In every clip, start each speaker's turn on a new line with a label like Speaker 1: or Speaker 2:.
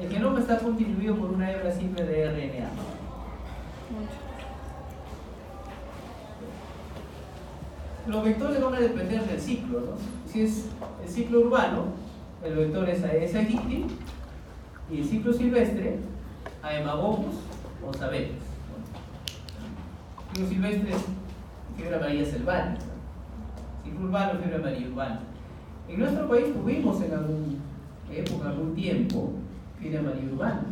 Speaker 1: El genoma está constituido por una hebra simple de RNA. Los vectores van a depender del ciclo, ¿no? Si es el ciclo urbano, el vector es Aedes aegypti, y el ciclo silvestre, Aemagopus o Sabetes. El ciclo silvestre es fiebre amarilla selvática. Ciclo urbano, fiebre amarilla urbana. En nuestro país tuvimos en alguna época, algún tiempo, amarilla urbana.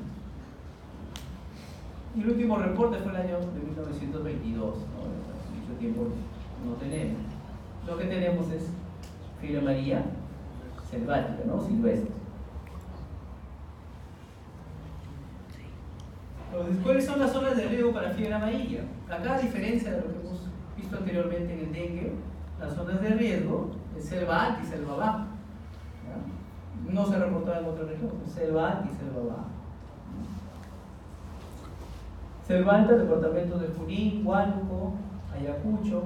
Speaker 1: Y el último reporte fue el año de 1922, ¿no? mucho tiempo no tenemos. Lo que tenemos es fiebre amarilla selvática, ¿no? Silvestre. Entonces, ¿cuáles son las zonas de riesgo para fiebre amarilla? Acá, a diferencia de lo que hemos visto anteriormente en el dengue, las zonas de riesgo es selva alta y selva baja. No se reportaba en otra región, selva y selva baja. Selva alta, departamentos de Junín, Huánuco, Ayacucho,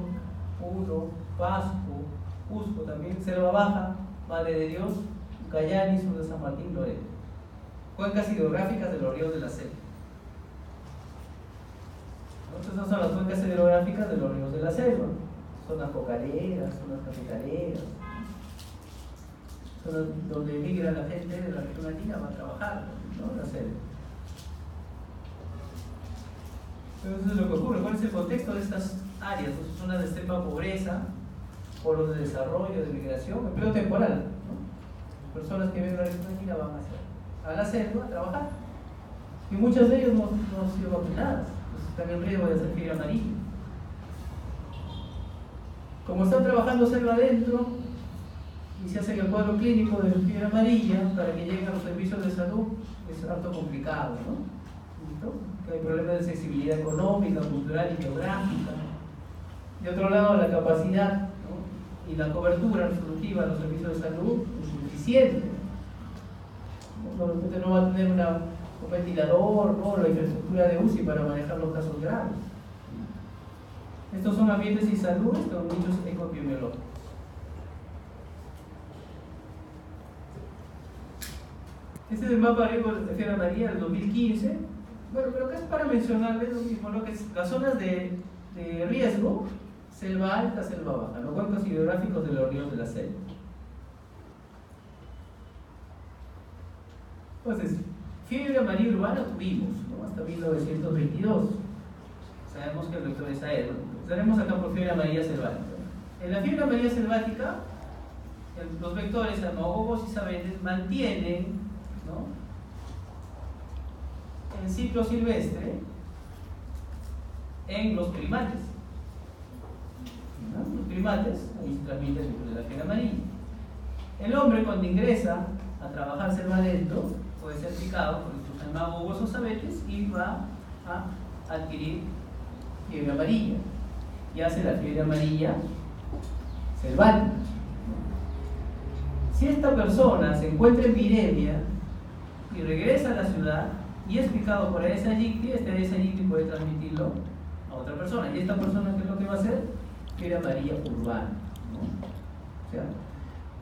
Speaker 1: Puno, Pasco, Cusco también, Selva Baja, Madre de Dios, Cayani, sur de San Martín, Loreto. Cuencas hidrográficas de los ríos de la selva. Estas son las cuencas hidrográficas de los ríos de la selva. Zonas cocaleras, zonas cafetaleras, zonas donde emigra la gente de la región andina va a trabajar, ¿no? La selva. Entonces lo que ocurre, ¿cuál es el contexto de estas áreas? zonas de extrema pobreza, polos de desarrollo, de migración, empleo temporal. ¿no? Personas que viven en la región andina van a, la selva a trabajar. Y muchas de ellos no, no han sido vacunadas están en riesgo de hacer fiebre amarilla. Como están trabajando selva adentro y se hace el cuadro clínico de fiebre amarilla para que lleguen a los servicios de salud, es harto complicado, ¿no? hay problemas de accesibilidad económica, cultural y geográfica. De otro lado, la capacidad y la cobertura resolutiva de los servicios de salud es insuficiente. ¿no? no va a tener un ventilador, ¿no? la infraestructura de UCI para manejar los casos graves. Estos son ambientes sin salud con muchos epidemiológicos. Este es el mapa riesgo de fiebre María del 2015. Bueno, pero que es para mencionarles lo mismo, lo que es las zonas de, riesgo, selva alta, selva baja, los cuencos hidrográficos de los ríos de la selva. Entonces, Fiebre amarilla urbana tuvimos, ¿no? hasta 1922. Sabemos que el vector es aéreo. Tenemos acá por fiebre amarilla selvática. En la fiebre amarilla selvática, los vectores amagogos y sabetes mantienen ¿no? el ciclo silvestre en los primates. Los primates, ahí se transmite la fiebre amarilla. El hombre cuando ingresa a trabajar selva puede ser picado por estos amagos o sabetes y va a adquirir fiebre amarilla. Y hace la fiebre amarilla selvática. Si esta persona se encuentra en epidemia y regresa a la ciudad y es picado por esa aegypti, este aegypti puede transmitirlo a otra persona. ¿Y esta persona qué es lo que va a hacer? Fiebre amarilla urbana. O sea,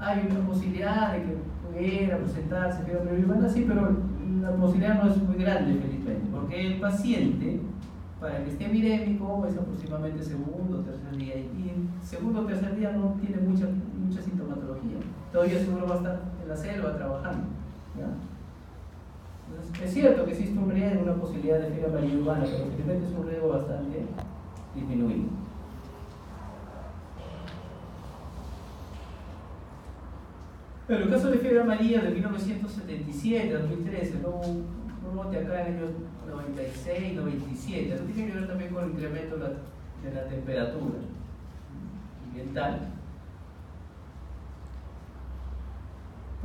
Speaker 1: hay una posibilidad de que pudiera presentarse fiebre urbana, sí, pero la posibilidad no es muy grande, felizmente, porque el paciente, para que esté virémico, es aproximadamente segundo tercer día, y segundo o tercer día no tiene mucha, mucha sintomatología. Todavía seguro va a estar en la selva trabajando. Es cierto que existe un riesgo, una posibilidad de amarilla urbana, pero felizmente es un riesgo bastante disminuido. Pero el caso de fiebre amarilla de 1977 2013, ¿no? un bote acá en el año 96, 97, eso tiene que ver también con el incremento de la temperatura ambiental.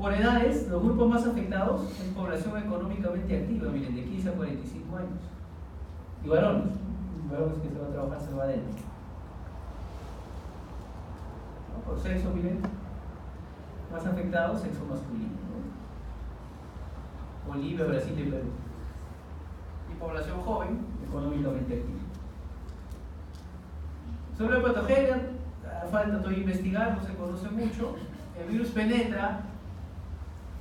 Speaker 1: Por edades, los grupos más afectados es población económicamente activa, miren, de 15 a 45 años. Y varones, varones que se van a trabajar se va adentro. Por sexo, miren, más afectados, sexo masculino. Bolivia, Brasil y Perú. Y población joven, económicamente activa. Sobre la patogenia, falta todavía investigar, no se conoce mucho. El virus penetra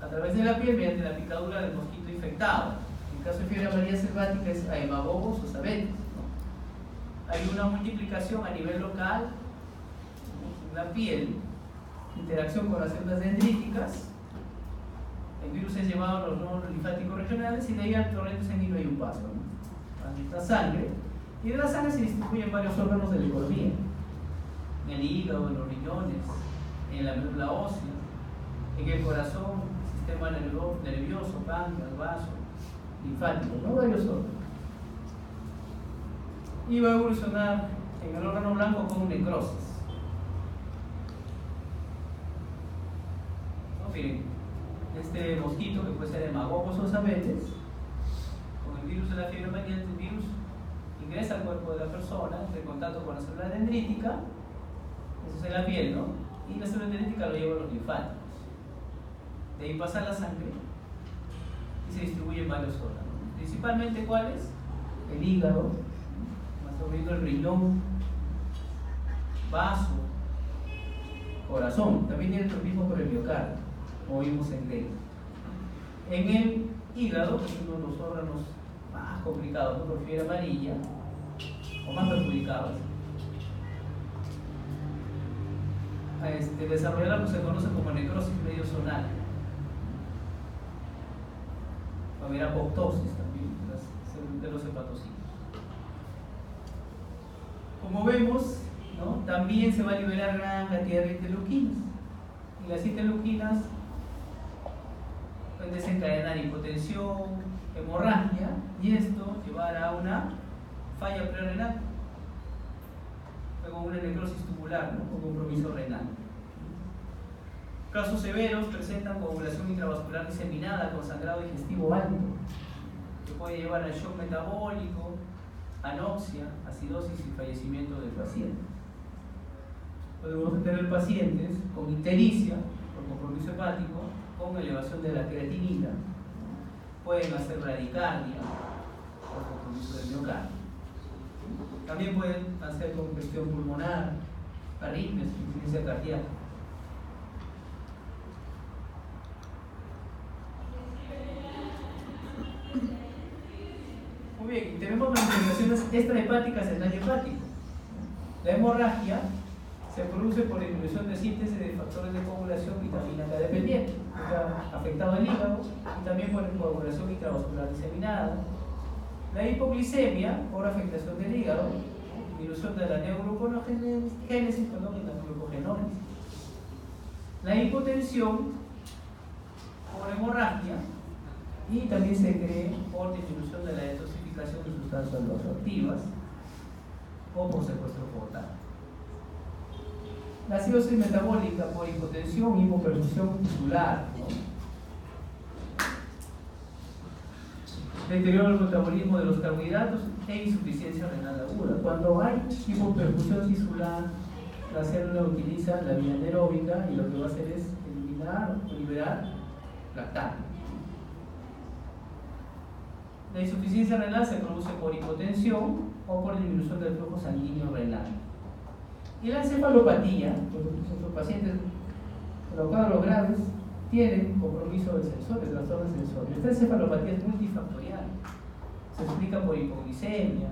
Speaker 1: a través de la piel mediante la picadura del mosquito infectado. En el caso de fiebre amarilla selvática es aemabobos o sabetes. Hay una multiplicación a nivel local en la piel, interacción con las células dendríticas, el virus es llevado a los nodos linfáticos regionales y de ahí al torrente sanguíneo hay un paso, ¿no? la sangre, y de la sangre se distribuyen varios órganos de la economía, en el hígado, en los riñones, en la médula ósea, en el corazón, sistema nervioso, páncreas, vaso, linfático, ¿no? varios órganos. Y va a evolucionar en el órgano blanco con necrosis. ¿No? Miren, este mosquito que puede ser hemagogos o sabetes, con el virus de la fiebre amarilla, el virus ingresa al cuerpo de la persona, en contacto con la célula dendrítica, eso es la piel, ¿no? Y la célula dendrítica lo lleva a los linfáticos. De ahí pasa la sangre y se distribuye en varios órganos. Principalmente cuáles? El hígado, más o menos el riñón, vaso, corazón, también tiene el mismo por el miocardio, como vimos en griego. En el hígado, que es uno de los órganos más complicados, ¿no? por fiebre amarilla, o más perjudicados, este, desarrollar lo que se conoce como necrosis medio zonal. Va a haber apoptosis también de los hepatocitos. Como vemos, también se va a liberar gran cantidad de interleuquinas. Y las interleuquinas pueden desencadenar hipotensión, hemorragia, y esto llevará a una falla prerenal luego una necrosis tubular ¿no? o compromiso renal. Casos severos presentan coagulación intravascular diseminada con sangrado digestivo alto, que puede llevar al shock metabólico, anoxia, acidosis y fallecimiento del paciente. Podemos tener pacientes con ictericia por compromiso hepático, con elevación de la creatinina, pueden hacer bradicardia por compromiso del miocardio. También pueden hacer congestión pulmonar, arritmias, insuficiencia cardíaca. Muy manifestaciones extrahepáticas en daño hepático. La hemorragia se produce por disminución de síntesis de factores de coagulación vitamina K dependiente, que ha afectado el hígado, y también por coagulación intravascular diseminada, la hipoglicemia por afectación del hígado, disminución de la neoglucogénesis, perdón, y la glucogenólisis. La hipotensión por hemorragia y también se cree por disminución de la detoxificación de sustancias vasoactivas o por secuestro portal. La cirrosis metabólica por hipotensión hipoperfusión tisular. deterioro del metabolismo de los carbohidratos e insuficiencia renal aguda. Cuando hay hipoperfusión tisular, la célula utiliza la vía anaeróbica y lo que va a hacer es eliminar o liberar lactato. La insuficiencia renal se produce por hipotensión o por disminución del flujo sanguíneo renal. Y la encefalopatía, los pacientes los graves tienen compromiso de sensores, trastornos sensores. Esta encefalopatía es multifactorial. Se explica por hipoglicemia,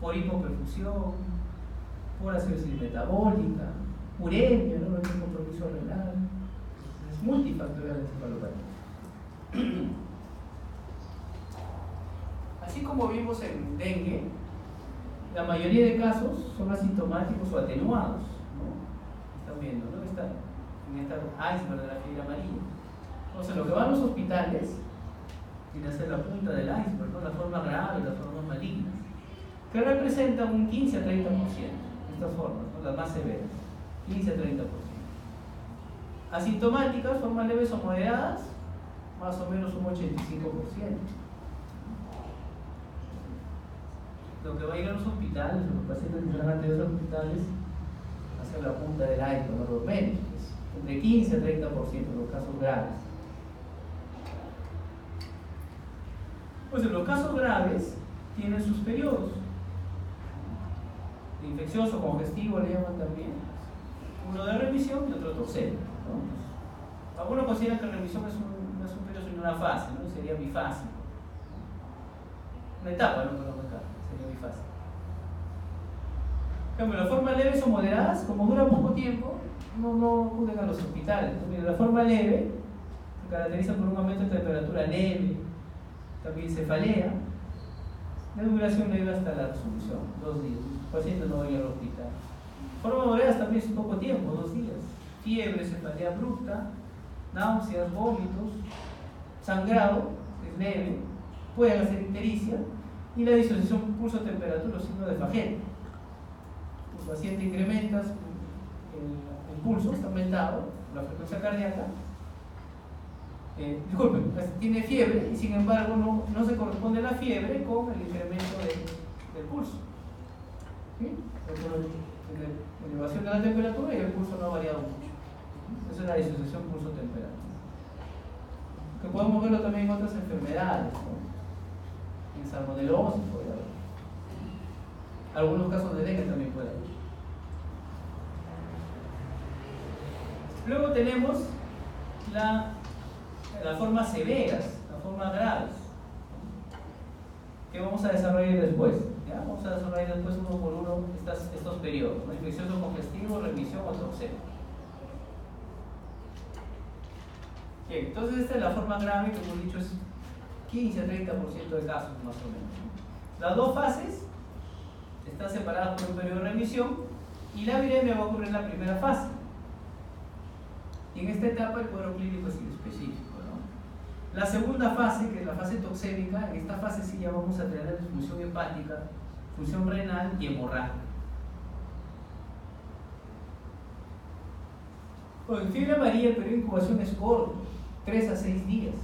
Speaker 1: por hipoperfusión, por acidosis metabólica, uremia, ¿no? no compromiso renal. Es multifactorial la encefalopatía. Así como vimos en dengue, la mayoría de casos son asintomáticos o atenuados. ¿no? Están viendo, ¿no? Está en esta iceberg de la fiebre amarilla. Entonces, lo que van a los hospitales tiene que ser la punta del iceberg, ¿no? la forma grave, las formas malignas, que representan un 15 a 30%, estas formas, ¿no? las más severas, 15 a 30%. Asintomáticas, formas leves o moderadas, más o menos un 85%. Lo que va a ir a los hospitales, los pacientes que están ante los hospitales, hacia la punta del iceberg, no los menos entre 15 a 30% de los casos graves. Pues en los casos graves tienen sus periodos. Infeccioso, congestivo le llaman también. Uno de remisión y otro toxémico. algunos consideran que remisión es un, no es un periodo, sino una fase, ¿no? sería bifásico. Una etapa, no acá, sería bifásico. En las formas leves o moderadas, como dura poco tiempo, no, no acuden a los hospitales. Entonces, la forma leve se caracteriza por un aumento de temperatura leve, también cefalea, de duración leve hasta la resolución, dos días. El paciente no va a ir al hospital. Forma moderada también es poco tiempo, dos días. Fiebre, cefalea abrupta, náuseas, vómitos, sangrado, es leve, puede hacer ictericia y la disociación pulso-temperatura signo de Fagel. El paciente incrementa el, pulso, está aumentado, la frecuencia cardíaca. Eh, disculpen, tiene fiebre y sin embargo no, se corresponde la fiebre con el incremento del pulso. ¿Sí? Elevación de la temperatura y el pulso no ha variado mucho. Esa es la disociación pulso-temperatura. Que podemos verlo también en otras enfermedades. Salmonelosis puede. Algunos casos de dengue también puede haber. Luego tenemos la, las formas severas, las formas graves, que vamos a desarrollar después. Vamos a desarrollar después uno por uno estos periodos, ¿no? infeccioso congestivo, remisión o toxemia. Bien, entonces esta es la forma grave que hemos dicho es 15 a 30% de casos más o menos. Las dos fases están separadas por un periodo de remisión y la viremia va a ocurrir en la primera fase. Y en esta etapa el cuadro clínico es inespecífico. ¿no? La segunda fase, que es la fase toxémica, en esta fase sí ya vamos a tener disfunción hepática, función renal y hemorragia. Con fiebre amarilla el periodo de incubación es corto, 3 a 6 días.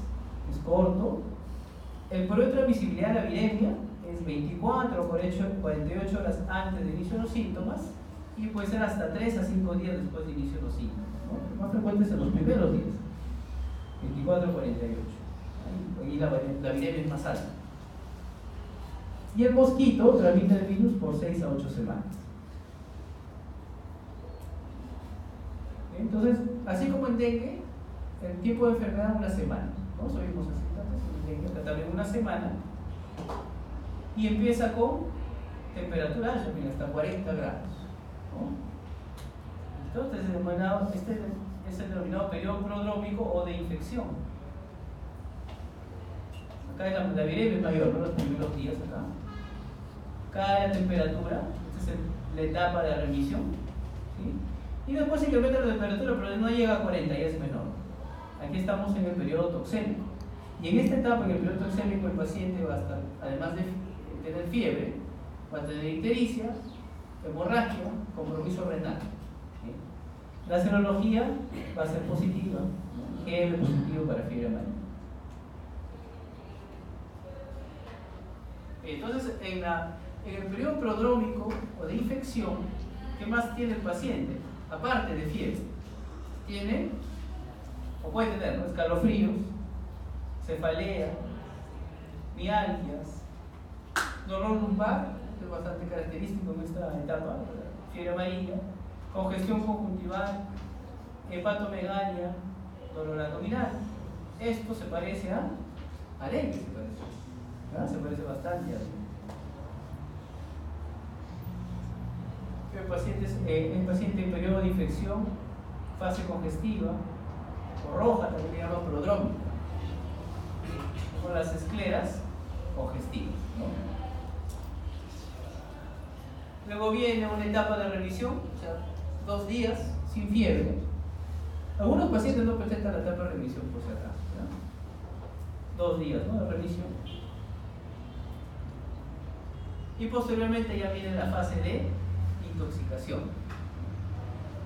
Speaker 1: Es corto. El periodo de transmisibilidad de la viremia es 24 o 48 horas antes del inicio de los síntomas y puede ser hasta 3 a 5 días después del inicio de los síntomas. Más frecuentes en los primeros días, 24 o 48. Ahí la, la viremia es más alta. Y el mosquito transmite el virus por 6 a 8 semanas. Entonces, así como en dengue, el tiempo de enfermedad una semana. ¿no? Subimos así, también una semana. Y empieza con temperatura alta, hasta 40 grados. Entonces, este es el denominado periodo prodrómico o de infección. Acá es la, la viremia mayor, los primeros días acá. Cae la temperatura, esta es la etapa de remisión. ¿sí? Y después se incrementa la temperatura, pero no llega a 40, ya es menor. Aquí estamos en el periodo toxémico. Y en esta etapa, en el periodo toxémico, el paciente va a estar, además de tener fiebre, va a tener ictericia, hemorragia, compromiso renal. La serología va a ser positiva, GM positivo para fiebre amarilla. Entonces, en, la, en el periodo prodrómico o de infección, ¿qué más tiene el paciente? Aparte de fiebre, tiene o puede tener escalofríos, cefalea, mialgias, dolor lumbar, que es bastante característico en esta etapa, fiebre amarilla, congestión conjuntival, hepatomegalia, dolor abdominal. Esto se parece a, a se parece, se parece bastante a el paciente, eh, el paciente en periodo de infección, fase congestiva, roja, también se llama prodrómica, con las escleras congestivas. Luego viene una etapa de revisión, o dos días sin fiebre. Algunos pacientes no presentan la etapa de revisión, por si acaso. Dos días de revisión. Y posteriormente ya viene la fase de intoxicación,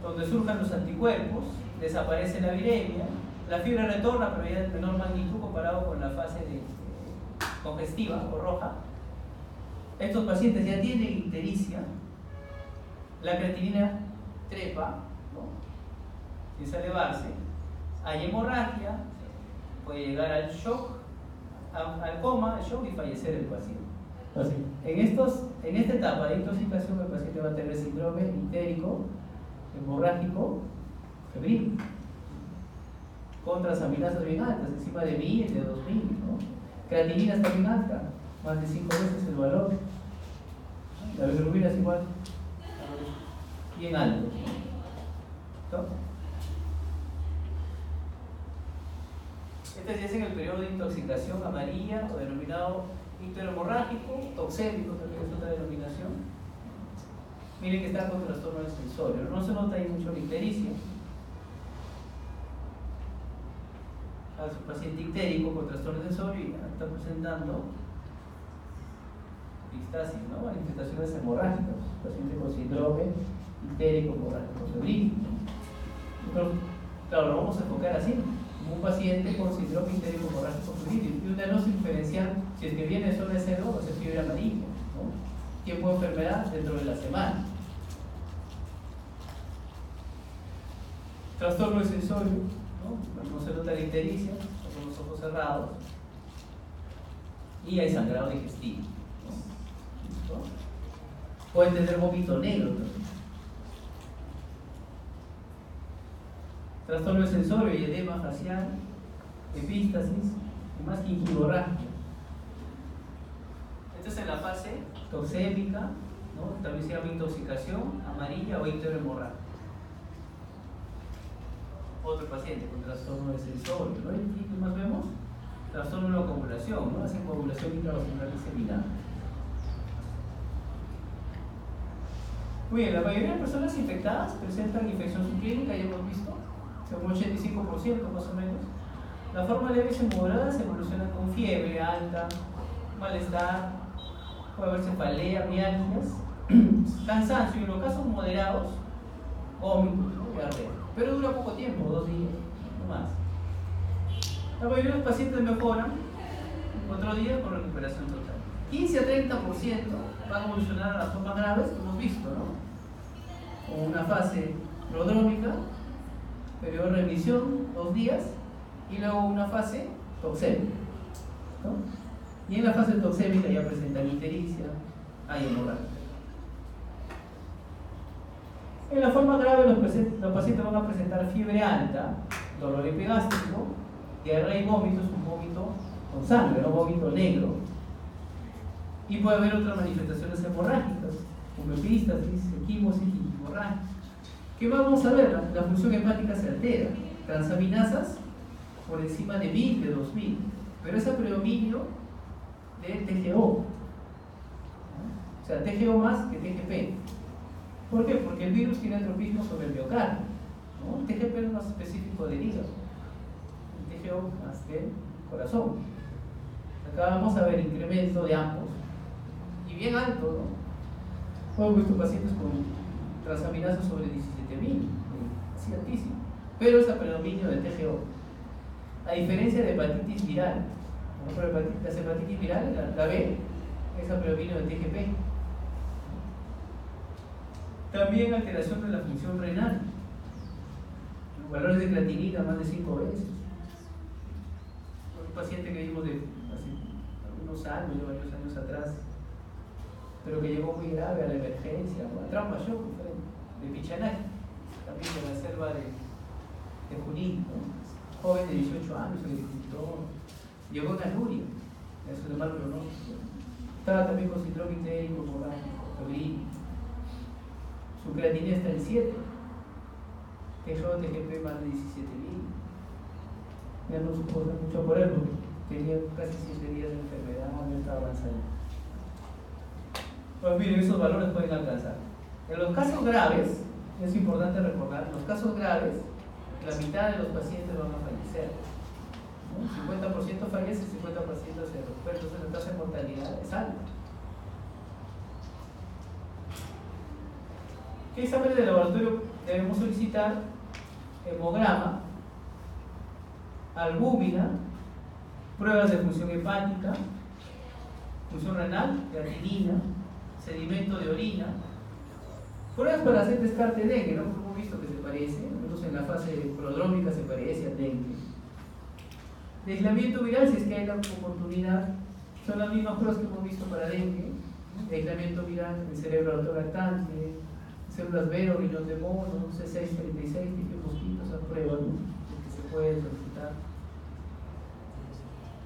Speaker 1: donde surjan los anticuerpos desaparece la viremia, la fiebre retorna, pero ya de menor magnitud comparado con la fase congestiva o roja. Estos pacientes ya tienen ictericia, la creatinina trepa, empieza a elevarse, hay hemorragia, puede llegar al shock, al coma, al shock y fallecer el paciente. Entonces, en, estos, en esta etapa de intoxicación el paciente va a tener síndrome ictérico, hemorrágico febril. Con transaminasas bien altas, encima de 1000, de 2000, ¿no? Creatinina está bien alta, más de 5 veces el valor. La bilirrubina es igual, bien alto. ¿no? Este se en el periodo de intoxicación amarilla o denominado interhemorrágico, toxémico también es otra denominación. Miren que está con trastorno del sensorio. No se nota ahí mucho la ictericia. A su paciente ictérico con trastorno sensorio está presentando epistasis, ¿no? manifestaciones hemorrágicas. Paciente con síndrome ictérico hemorrágico febril. Claro, lo vamos a enfocar así un paciente con síndrome intérico hemorrágico fluido y usted no se diferenciar si es que viene solo ese o es fiebre amarilla, ¿no? tiempo de enfermedad dentro de la semana. Trastorno del sensorio, ¿no? no con los ojos cerrados y hay sangrado digestivo. ¿no? Pueden tener vómito negro también. trastorno del sensorio y edema facial, epístasis y más gingivorragia. Esta es en la fase toxémica, ¿no? también se llama intoxicación amarilla o interhemorragia. Otro paciente con trastorno del sensorio, ¿no? ¿Y qué más vemos? Trastorno de la coagulación, ¿no? Hacen coagulación intravascular diseminada. Muy bien, la mayoría de personas infectadas presentan infección subclínica, ya hemos visto, un 85% más o menos. La forma leve y moderada se evoluciona con fiebre alta, malestar, puede haber cefalea, mialgias, cansancio y en los casos moderados, vómitos, diarrea. Pero dura poco tiempo, dos días, no más. La mayoría de los pacientes mejoran otro día con recuperación total. 15 a 30% van a evolucionar a las formas graves, como hemos visto, ¿no? Con una fase prodrómica periodo de remisión, dos días, y luego una fase toxémica. Y en la fase toxémica ya presentan ictericia, hay hemorragia. En la forma grave los, pacientes van a presentar fiebre alta, dolor epigástrico, diarrea y vómitos, un vómito con sangre, no vómito negro. Y puede haber otras manifestaciones hemorrágicas, como epístasis, equimosis y hemorragia. ¿Qué vamos a ver? La, función hepática se altera. Transaminasas por encima de 1000, de 2000. Pero es a predominio de TGO. O sea, TGO más que TGP. ¿Por qué? Porque el virus tiene tropismo sobre el miocardio. ¿no? El TGP es más específico del hígado. El TGO más del corazón. Acá vamos a ver incremento de ambos. Y bien alto, ¿no? Hemos visto pacientes con transaminasas sobre 17.000, así altísimo. Pero es a predominio de TGO. A diferencia de hepatitis viral, la hepatitis viral, la, B, es a predominio de TGP. También alteración de la función renal. Valores de creatinina más de 5 veces. Un paciente que vimos de hace algunos años, de varios años atrás, pero que llegó muy grave a la emergencia, a trauma shock de Pichanay, también de la selva de, de Junín, joven de 18 años, agricultor, llegó a anuria, eso es mal pronóstico. Estaba también con síndrome intérico, febril. Su creatinina está en 7. Dejó TGP más de 17.000. Ya no supo mucho por él, tenía casi 7 días de enfermedad, no estaba avanzando. Pues miren, esos valores pueden alcanzar. En los casos graves, es importante recordar, en los casos graves, la mitad de los pacientes van a fallecer. 50% fallece, 50% se recupera, entonces la tasa de mortalidad es alta. ¿Qué exámenes de laboratorio debemos solicitar? Hemograma, albúmina, pruebas de función hepática, función renal, creatinina, sedimento de orina. Pruebas para hacer descarte de dengue, ¿no? Hemos visto que se parece, en la fase prodrómica se parece al dengue. De aislamiento viral, si es que hay la oportunidad, son las mismas pruebas que hemos visto para dengue. De aislamiento viral en cerebro autolactante, células vero, riñón de mono, C636, tipo mosquitos, a pruebas que se pueden solicitar.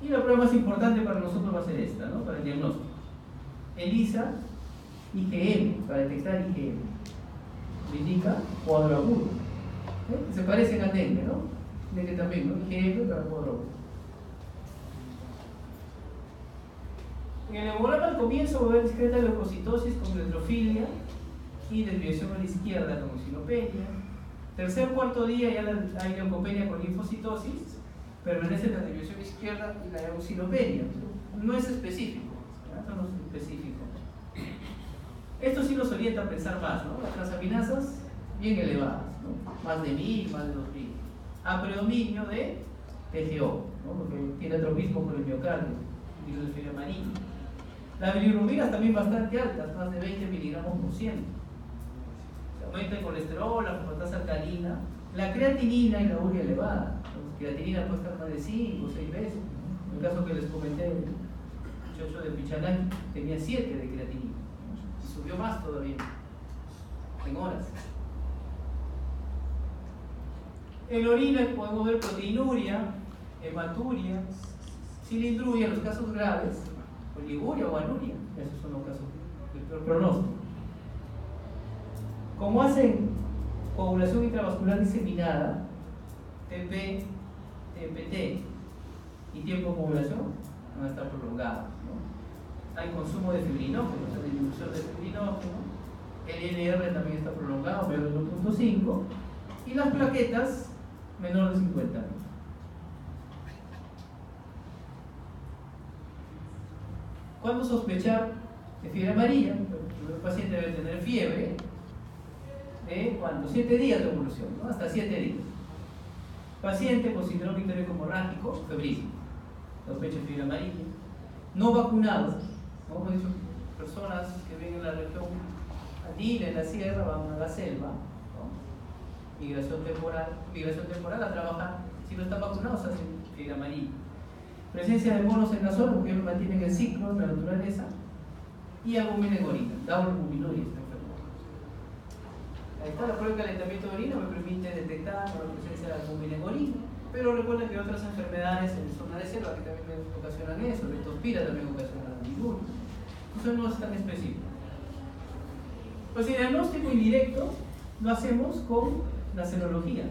Speaker 1: Y la prueba más importante para nosotros va a ser esta, ¿no? Para el diagnóstico. ELISA, IgM, para detectar IgM. Me indica cuadro agudo. ¿Eh? Se parecen al dengue, ¿no? Dengue también, ¿no? IgM para cuadro agudo. En el hemograma al comienzo va a haber discreta leucocitosis con neutrofilia y desviación a la izquierda con sinopenia. Tercer cuarto día ya hay leucopenia con linfocitosis, permanece la desviación izquierda y la eosinopenia. No es específico, esto no es específico. Esto sí nos orienta a pensar más, ¿no? Las transaminasas bien elevadas, más de 1000, más de 2000. A predominio de TGO, ¿no? porque tiene tropismo por el miocardio, virus amarilla. Las bilirrubinas también bastante altas, más de 20 miligramos por ciento. Se aumenta el colesterol, la fosfatasa alcalina, la creatinina y la urea elevada. La creatinina puede estar más de 5 o 6 veces. En el caso que les comenté, el muchacho de Pichanán tenía 7 de creatinina. Subió más todavía, en horas. En la orina podemos ver proteinuria, hematuria, cilindruria en los casos graves, oliguria o anuria. Esos son los casos del peor pronóstico. Como hacen coagulación intravascular diseminada, TP, TPT y tiempo de coagulación van a estar prolongados. ¿no? Hay consumo de fibrinógeno, o sea, disminución de fibrinógeno. El NR también está prolongado, pero 1.5. Y las plaquetas menor de 50 ¿Cuándo sospechar de fiebre amarilla? El paciente debe tener fiebre de ¿cuánto? 7 días de evolución, ¿no? hasta 7 días. Paciente con síndrome hemorrágico, febril, sospecha de fiebre amarilla. No vacunados, ¿no? Hemos dicho, personas que viven en la región andina, en la sierra, van a la selva, migración temporal, migración temporal a trabajar. Si no están vacunados, hacen fiebre amarilla presencia de monos en la zona, porque ellos mantienen el ciclo en la naturaleza, y albumina en orina, albuminuria esta la prueba de calentamiento de orina me permite detectar la presencia de albumina en pero recuerden que otras enfermedades en zona de selva que también ocasionan eso, leptospira también ocasiona albuminuria. Eso no es tan específico. Pues el diagnóstico indirecto lo hacemos con la serología.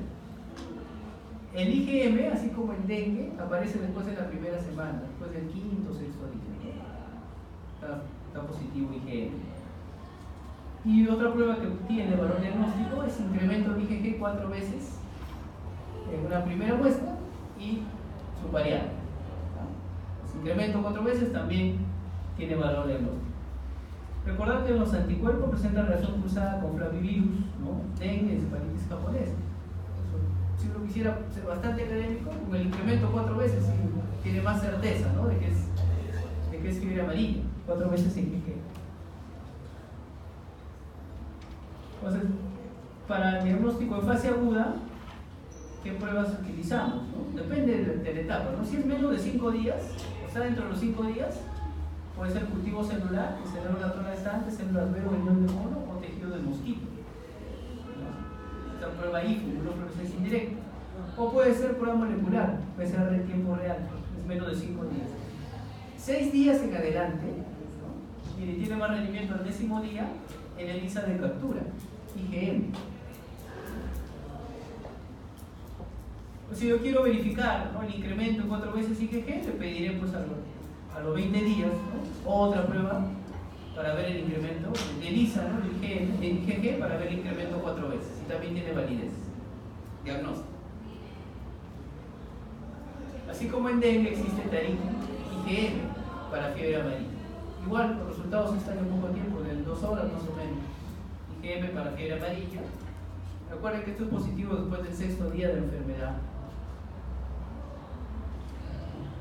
Speaker 1: El IgM, así como el dengue, aparece después de la primera semana, después del quinto o sexto día. Está, positivo IgM. Y otra prueba que tiene valor diagnóstico es incremento de IgG cuatro veces en una primera muestra y su variable. incremento cuatro veces también tiene valor diagnóstico. Recordad que los anticuerpos presentan relación cruzada con flavivirus, ¿no? dengue, hepatitis japonesa si uno quisiera ser bastante académico, con el incremento cuatro veces tiene más certeza ¿no? de, que es, de que es fiebre amarilla, cuatro veces significa. Entonces, para el diagnóstico de fase aguda, ¿qué pruebas utilizamos? Depende de, la etapa. ¿no? Si es menos de cinco días, o sea, dentro de los cinco días, puede ser cultivo celular, que se la zona estante, células B o de mono o tejido de mosquito esta prueba IFU, una fluorescencia indirecta. O puede ser prueba molecular, puede ser de tiempo real, es menos de 5 días. 6 días en adelante, ¿no? y tiene más rendimiento al décimo día en el ISA de captura, IgM. si yo quiero verificar el incremento en 4 veces IgG, le pediré pues a, los 20 días otra prueba para ver el incremento, de ISA, ¿no? el, IgG, para ver el incremento cuatro veces y también tiene validez. Diagnóstico. Así como en dengue existe TARIC, IgM para fiebre amarilla. Igual, los resultados están en poco tiempo, dos horas más o menos. IgM para fiebre amarilla. Recuerden que esto es positivo después del sexto día de enfermedad.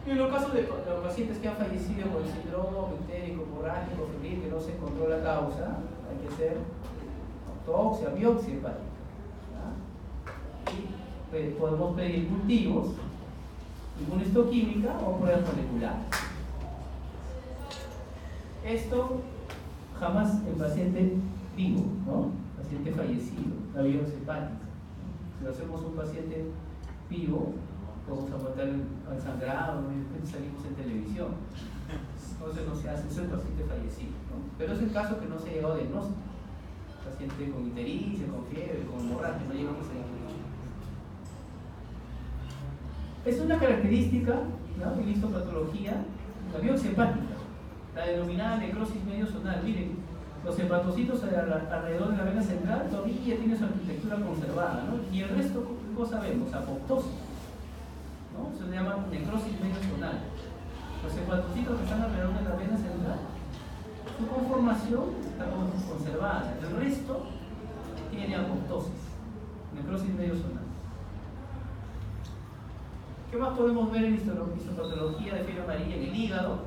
Speaker 1: Y en los casos de los pacientes que han fallecido con el síndrome entérico, hemorrágico, febril, que no se encontró la causa, hay que hacer autopsia, biopsia hepática. Y pues, podemos pedir cultivos, inmunistoquímica o pruebas moleculares. Esto jamás el paciente vivo, ¿no? Paciente fallecido, la biopsia hepática. Si lo hacemos un paciente vivo, podemos aguantar al sangrado, y salimos en televisión. Entonces no se hace, es el paciente fallecido. ¿no? Pero es el caso que no se ha llegado a diagnóstico. Paciente con ictericia, con fiebre, con hemorragia, no llegamos a diagnóstico. Es una característica, ¿no? en histopatología, la biopsia hepática, la denominada necrosis medio zonal. Miren, los hepatocitos alrededor de la vena central todavía tiene su arquitectura conservada, ¿no? Y el resto, ¿cómo sabemos? Apoptosis, ¿no? Se llama necrosis medio zonal. Los hepatocitos que están alrededor de la vena central, su conformación está conservada. El resto tiene apoptosis, necrosis medio zonal. ¿Qué más podemos ver en histopatología de fiebre amarilla en el hígado?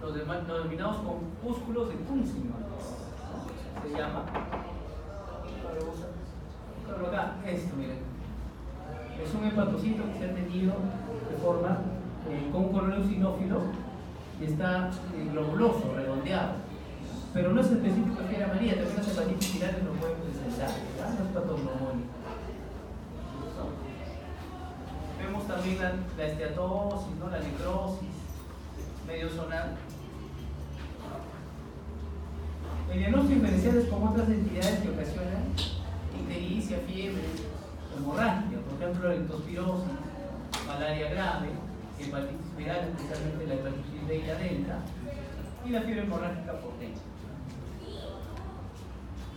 Speaker 1: Los, denominados compúsculos de Kunzman. Se llama. Acá, esto, miren. Es un hepatocito que se ha tenido de forma eh, con un color eosinófilo y está eh, globuloso, redondeado. Pero no es específico de fiebre amarilla, también las hepatitis virales lo pueden presentar, no es patognomónico. Vemos también la, la esteatosis, ¿no? la necrosis, medio zonal. El diagnóstico diferencial es con otras entidades que ocasionan ictericia, fiebre, hemorragia, por ejemplo, la lectospirosis, malaria grave, hepatitis viral, especialmente la hepatitis B y la delta, y la fiebre hemorrágica potente.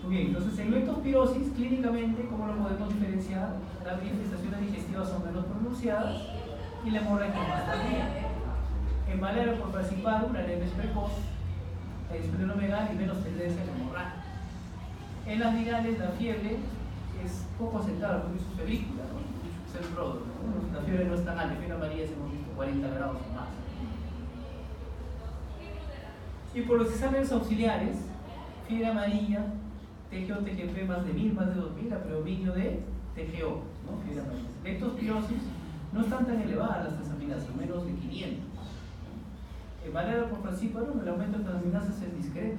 Speaker 1: Muy bien, entonces en lectospirosis, clínicamente, ¿cómo lo podemos diferenciar? Las manifestaciones digestivas son menos pronunciadas y la hemorragia más tardía. En malaria por una anemia precoz, esplenomegal y menos tendencia a la hemorragia. En las virales, la fiebre es poco aceptada porque es su película, ¿no? es el. ¿no? La fiebre no es tan alta, fiebre amarilla hemos visto 40 grados o más. Y por los exámenes auxiliares, fiebre amarilla, TGO, TGP más de 1000, más de 2000, a predominio de TGO, ¿no? fiebre amarilla. No están tan elevadas las transaminasas, menos de 500. Manera por falciparum el aumento de transaminasas es discreto.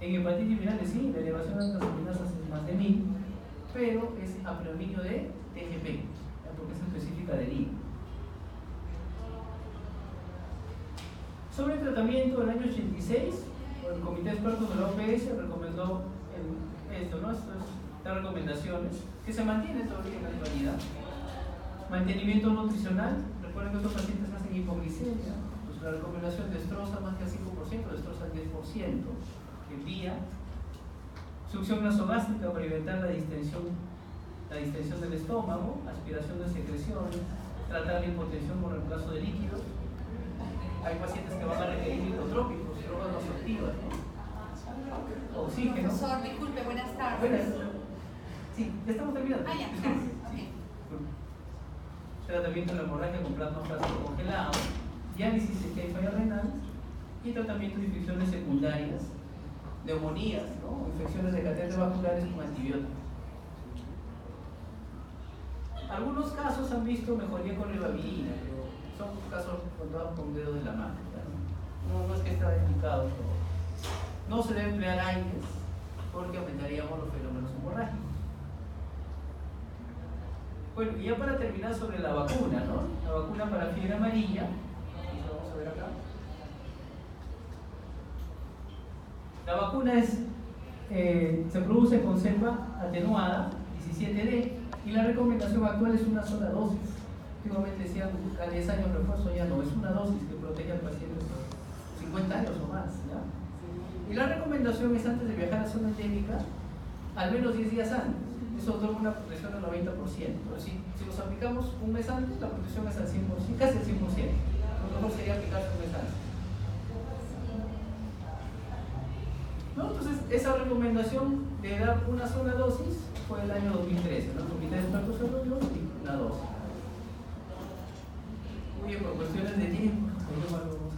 Speaker 1: En hepatitis virales sí, la elevación de transaminasas es más de 1000, pero es a predominio de TGP, porque es específica del I. Sobre el tratamiento del año 86, el Comité de Expertos de la OPS recomendó esto, ¿no? Estas las recomendaciones que se mantienen todavía en la actualidad. Mantenimiento nutricional, recuerden que estos pacientes hacen hipoglicemia, la recomendación destroza más que el 5%, destroza el 10% el día. Succión nasogástrica para evitar la distensión, la distensión del estómago, aspiración de secreciones, tratar la hipotensión con reemplazo de líquidos. Hay pacientes que van a requerir hidrotrópicos, drogas vasoactivas, ¿no? Oxígeno.
Speaker 2: Profesor, disculpe, buenas tardes.
Speaker 1: Buenas. Sí, ya estamos terminando.
Speaker 2: Ah, ya, okay.
Speaker 1: Tratamiento de la hemorragia con plasma plástico congelado, diálisis que hay renal y tratamiento de infecciones secundarias, neumonías, ¿no? infecciones de catéteres vasculares con antibióticos. Algunos casos han visto mejoría con ribabilina, pero son casos contados con dedos de la mano. ¿no? No, es que está indicado todo. No se debe emplear aires porque aumentaríamos los fenómenos hemorrágicos. Bueno, y ya para terminar sobre la vacuna, ¿no? La vacuna para fiebre amarilla, vamos a ver acá. La vacuna es, eh, se produce con cepa atenuada, 17D, y la recomendación actual es una sola dosis. Últimamente decían a 10 años refuerzo, ya no, es una dosis que protege al paciente por 50 años o más. Y la recomendación es antes de viajar a zona endémica, al menos 10 días antes. Eso da una protección del 90%. Pero si, si los aplicamos un mes antes, la protección es al 100%, casi al 100%. Lo mejor sería aplicarse un mes antes. ¿No? Entonces, esa recomendación de dar una sola dosis fue el año 2013. ¿no? Comité de Expertos y una dosis. Muy bien, por cuestiones de tiempo